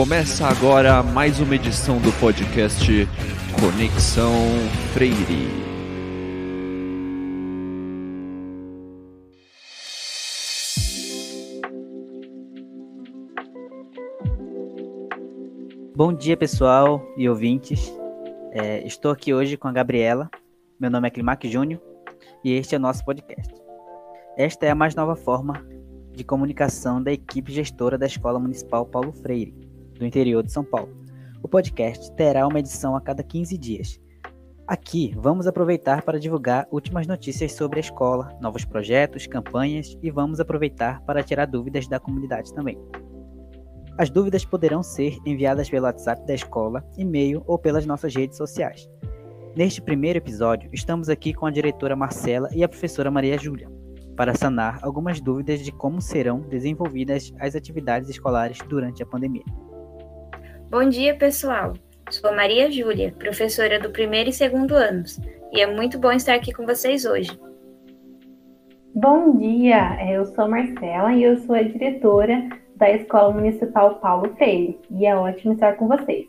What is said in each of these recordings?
Começa agora mais uma edição do podcast Conexão Freire. Bom dia, pessoal e ouvintes. É, estou aqui hoje com a Gabriela. Meu nome é Climac Júnior e este é o nosso podcast. Esta é a mais nova forma de comunicação da equipe gestora da Escola Municipal Paulo Freire, do interior de São Paulo. O podcast terá uma edição a cada 15 dias. Aqui vamos aproveitar para divulgar últimas notícias sobre a escola, novos projetos, campanhas e vamos aproveitar para tirar dúvidas da comunidade também. As dúvidas poderão ser enviadas pelo WhatsApp da escola, e-mail ou pelas nossas redes sociais. Neste primeiro episódio, estamos aqui com a diretora Marcela e a professora Maria Júlia, para sanar algumas dúvidas de como serão desenvolvidas as atividades escolares durante a pandemia. Bom dia, pessoal. Sou Maria Júlia, professora do primeiro e segundo anos, e é muito bom estar aqui com vocês hoje. Bom dia, eu sou Marcela e eu sou a diretora da Escola Municipal Paulo Freire, e é ótimo estar com vocês.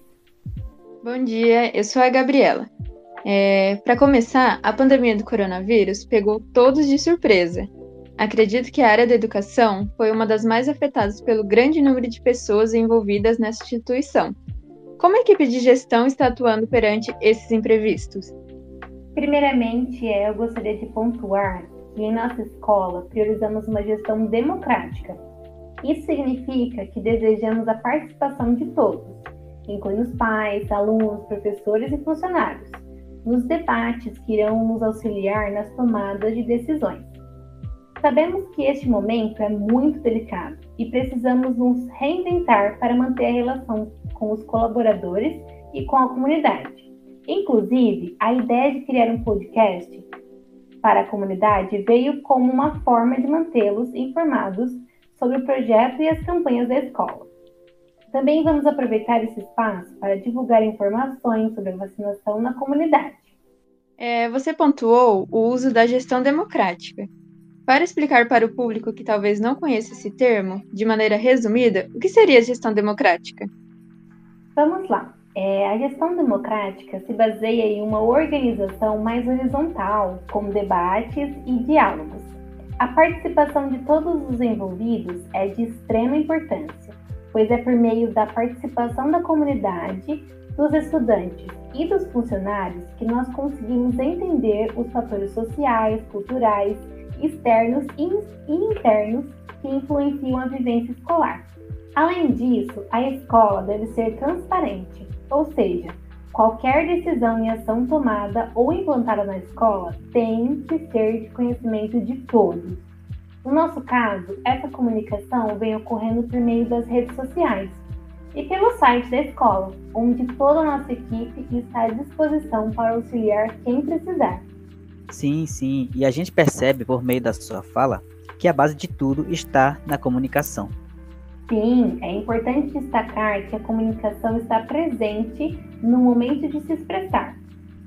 Bom dia, eu sou a Gabriela. É, Para começar, a pandemia do coronavírus pegou todos de surpresa. Acredito que a área da educação foi uma das mais afetadas pelo grande número de pessoas envolvidas nessa instituição. Como a equipe de gestão está atuando perante esses imprevistos? Primeiramente, é, eu gostaria de pontuar que em nossa escola priorizamos uma gestão democrática. Isso significa que desejamos a participação de todos, incluindo os pais, alunos, professores e funcionários nos debates que irão nos auxiliar nas tomadas de decisões. Sabemos que este momento é muito delicado e precisamos nos reinventar para manter a relação com os colaboradores e com a comunidade. Inclusive, a ideia de criar um podcast para a comunidade veio como uma forma de mantê-los informados sobre o projeto e as campanhas da escola. Também vamos aproveitar esse espaço para divulgar informações sobre a vacinação na comunidade. É, você pontuou o uso da gestão democrática. Para explicar para o público que talvez não conheça esse termo, de maneira resumida, o que seria gestão democrática? Vamos lá. É, a gestão democrática se baseia em uma organização mais horizontal, com debates e diálogos. A participação de todos os envolvidos é de extrema importância pois é por meio da participação da comunidade, dos estudantes e dos funcionários que nós conseguimos entender os fatores sociais, culturais, externos e internos que influenciam a vivência escolar. Além disso, a escola deve ser transparente, ou seja, qualquer decisão e ação tomada ou implantada na escola tem que ser de conhecimento de todos no nosso caso, essa comunicação vem ocorrendo por meio das redes sociais e pelo site da escola, onde toda a nossa equipe está à disposição para auxiliar quem precisar. Sim, sim, e a gente percebe por meio da sua fala que a base de tudo está na comunicação. Sim, é importante destacar que a comunicação está presente no momento de se expressar.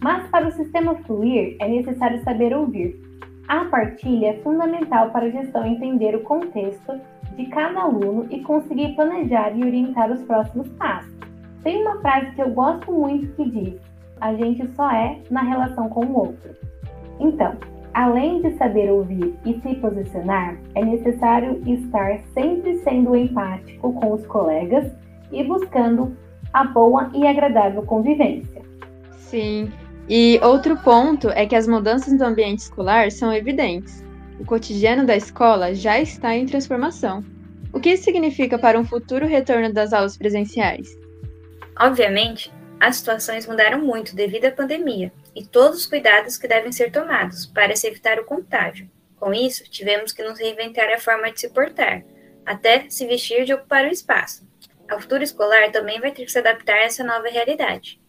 Mas para o sistema fluir, é necessário saber ouvir, a partilha é fundamental para a gestão entender o contexto de cada aluno e conseguir planejar e orientar os próximos passos. Tem uma frase que eu gosto muito que diz: a gente só é na relação com o outro. Então, além de saber ouvir e se posicionar, é necessário estar sempre sendo empático com os colegas e buscando a boa e agradável convivência. Sim, e outro ponto é que as mudanças no ambiente escolar são evidentes. O cotidiano da escola já está em transformação. O que isso significa para um futuro retorno das aulas presenciais? Obviamente, as situações mudaram muito devido à pandemia e todos os cuidados que devem ser tomados para se evitar o contágio. Com isso, tivemos que nos reinventar a forma de se portar, até se vestir de ocupar o espaço. A futuro escolar também vai ter que se adaptar a essa nova realidade.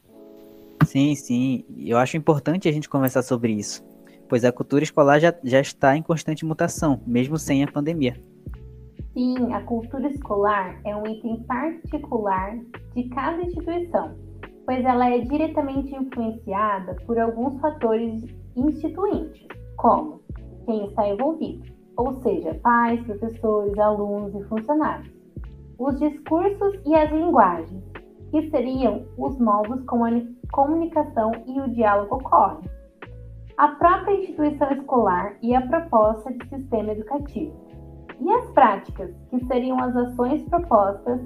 Sim, sim. Eu acho importante a gente conversar sobre isso, pois a cultura escolar já, já está em constante mutação, mesmo sem a pandemia. Sim, a cultura escolar é um item particular de cada instituição, pois ela é diretamente influenciada por alguns fatores instituintes, como quem está envolvido, ou seja, pais, professores, alunos e funcionários. os discursos e as linguagens, que seriam os modos como a comunicação e o diálogo ocorrem, a própria instituição escolar e a proposta de sistema educativo, e as práticas, que seriam as ações propostas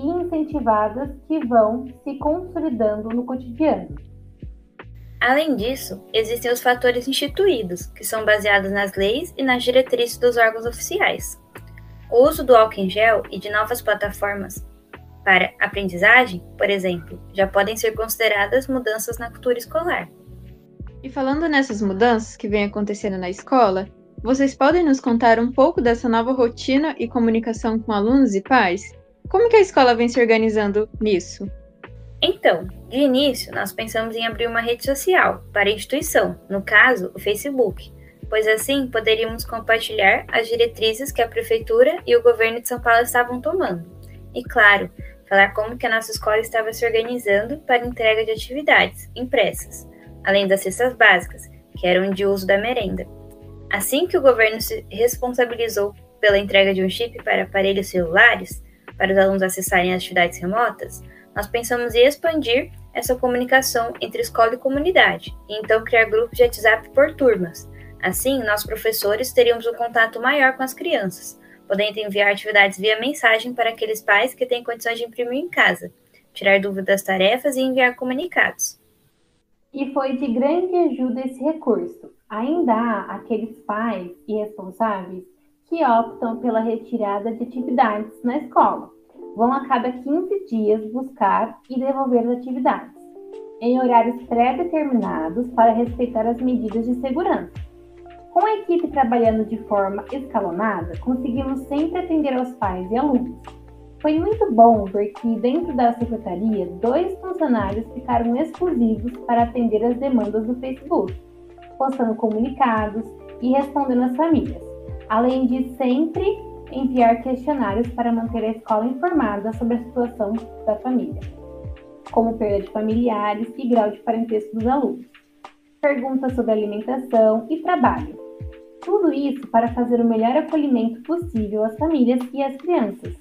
e incentivadas que vão se consolidando no cotidiano. Além disso, existem os fatores instituídos, que são baseados nas leis e nas diretrizes dos órgãos oficiais. O uso do álcool em gel e de novas plataformas para aprendizagem, por exemplo, já podem ser consideradas mudanças na cultura escolar. E falando nessas mudanças que vêm acontecendo na escola, vocês podem nos contar um pouco dessa nova rotina e comunicação com alunos e pais? Como que a escola vem se organizando nisso? Então, de início, nós pensamos em abrir uma rede social para a instituição, no caso, o Facebook, pois assim poderíamos compartilhar as diretrizes que a prefeitura e o governo de São Paulo estavam tomando. E claro, falar como que a nossa escola estava se organizando para entrega de atividades impressas, além das cestas básicas, que eram de uso da merenda. Assim que o governo se responsabilizou pela entrega de um chip para aparelhos celulares, para os alunos acessarem as atividades remotas, nós pensamos em expandir essa comunicação entre escola e comunidade, e então criar grupos de WhatsApp por turmas. Assim, nós professores teríamos um contato maior com as crianças, podendo enviar atividades via mensagem para aqueles pais que têm condições de imprimir em casa, tirar dúvidas das tarefas e enviar comunicados. E foi de grande ajuda esse recurso. Ainda há aqueles pais e responsáveis que optam pela retirada de atividades na escola. Vão a cada 15 dias buscar e devolver as atividades, em horários pré-determinados para respeitar as medidas de segurança. Com a equipe trabalhando de forma escalonada, conseguimos sempre atender aos pais e alunos. Foi muito bom ver que, dentro da secretaria, dois funcionários ficaram exclusivos para atender as demandas do Facebook, postando comunicados e respondendo às famílias além de sempre enviar questionários para manter a escola informada sobre a situação da família, como perda de familiares e grau de parentesco dos alunos, perguntas sobre alimentação e trabalho. Tudo isso para fazer o melhor acolhimento possível às famílias e às crianças,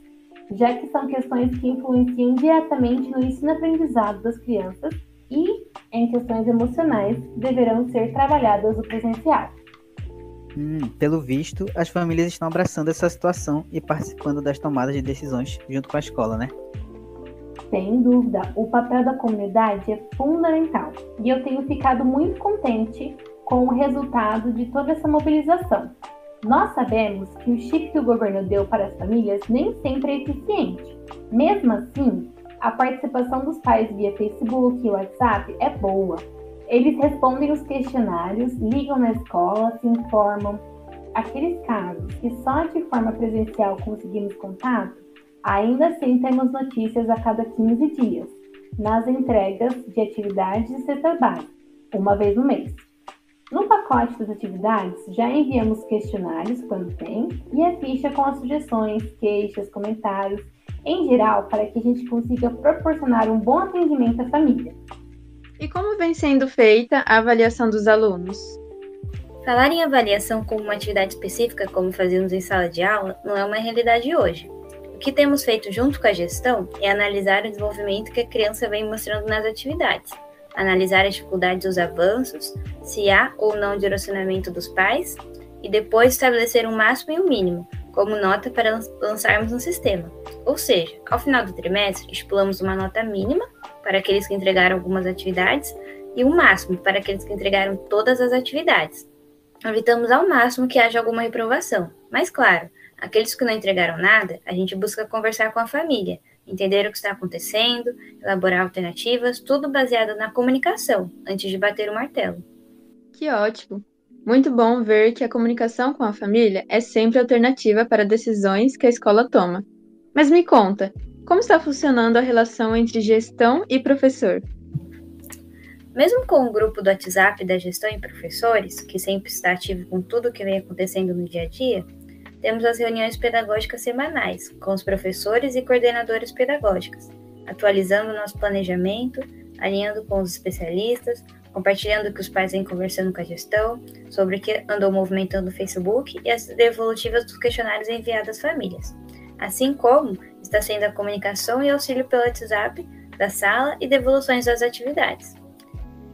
já que são questões que influenciam diretamente no ensino-aprendizado das crianças e em questões emocionais deverão ser trabalhadas no presencial. Hum, pelo visto, as famílias estão abraçando essa situação e participando das tomadas de decisões junto com a escola, né? Sem dúvida, o papel da comunidade é fundamental e eu tenho ficado muito contente com o resultado de toda essa mobilização. Nós sabemos que o chip que o governo deu para as famílias nem sempre é eficiente. Mesmo assim, a participação dos pais via Facebook e WhatsApp é boa, eles respondem os questionários, ligam na escola, se informam. Aqueles casos que só de forma presencial conseguimos contato, ainda assim temos notícias a cada 15 dias, nas entregas de atividades de cesta básica, uma vez no mês. No pacote das atividades, já enviamos questionários quando tem e a ficha com as sugestões, queixas, comentários, em geral, para que a gente consiga proporcionar um bom atendimento à família. E como vem sendo feita a avaliação dos alunos? Falar em avaliação como uma atividade específica, como fazíamos em sala de aula, não é uma realidade hoje. O que temos feito junto com a gestão é analisar o desenvolvimento que a criança vem mostrando nas atividades, analisar as dificuldades dos avanços, se há ou não direcionamento dos pais, e depois estabelecer um máximo e um mínimo, como nota para lançarmos um sistema. Ou seja, ao final do trimestre, estipulamos uma nota mínima para aqueles que entregaram algumas atividades e o máximo para aqueles que entregaram todas as atividades. Evitamos ao máximo que haja alguma reprovação, mas claro, aqueles que não entregaram nada, a gente busca conversar com a família, entender o que está acontecendo, elaborar alternativas, tudo baseado na comunicação, antes de bater o martelo. Que ótimo! Muito bom ver que a comunicação com a família é sempre alternativa para decisões que a escola toma. Mas me conta, como está funcionando a relação entre gestão e professor? Mesmo com o grupo do WhatsApp da gestão e professores, que sempre está ativo com tudo o que vem acontecendo no dia a dia, temos as reuniões pedagógicas semanais com os professores e coordenadoras pedagógicas, atualizando nosso planejamento, alinhando com os especialistas, compartilhando o que os pais vêm conversando com a gestão, sobre o que andou movimentando o Facebook e as devolutivas dos questionários enviados às famílias assim como está sendo a comunicação e auxílio pelo WhatsApp da sala e devoluções das atividades.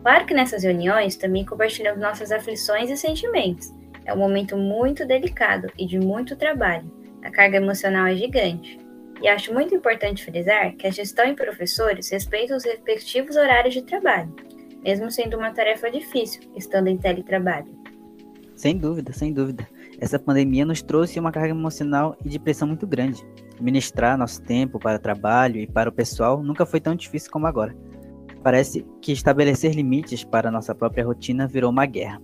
Claro que nessas reuniões também compartilhamos nossas aflições e sentimentos. É um momento muito delicado e de muito trabalho. A carga emocional é gigante. E acho muito importante frisar que a gestão e professores respeitam os respectivos horários de trabalho, mesmo sendo uma tarefa difícil, estando em teletrabalho. Sem dúvida, sem dúvida. Essa pandemia nos trouxe uma carga emocional e de pressão muito grande. Ministrar nosso tempo para trabalho e para o pessoal nunca foi tão difícil como agora. Parece que estabelecer limites para nossa própria rotina virou uma guerra.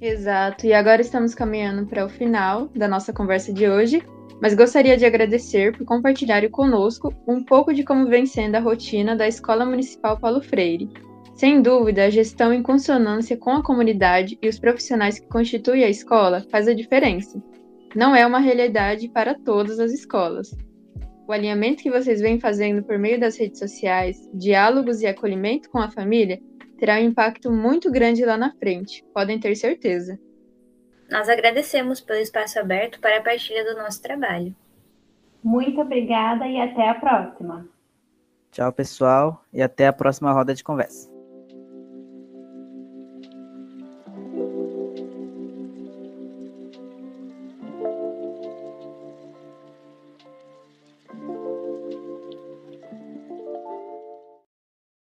Exato, e agora estamos caminhando para o final da nossa conversa de hoje, mas gostaria de agradecer por compartilhar conosco um pouco de como vem sendo a rotina da Escola Municipal Paulo Freire. Sem dúvida, a gestão em consonância com a comunidade e os profissionais que constituem a escola faz a diferença. Não é uma realidade para todas as escolas. O alinhamento que vocês vêm fazendo por meio das redes sociais, diálogos e acolhimento com a família terá um impacto muito grande lá na frente, podem ter certeza. Nós agradecemos pelo espaço aberto para a partilha do nosso trabalho. Muito obrigada e até a próxima. Tchau, pessoal, e até a próxima roda de conversa.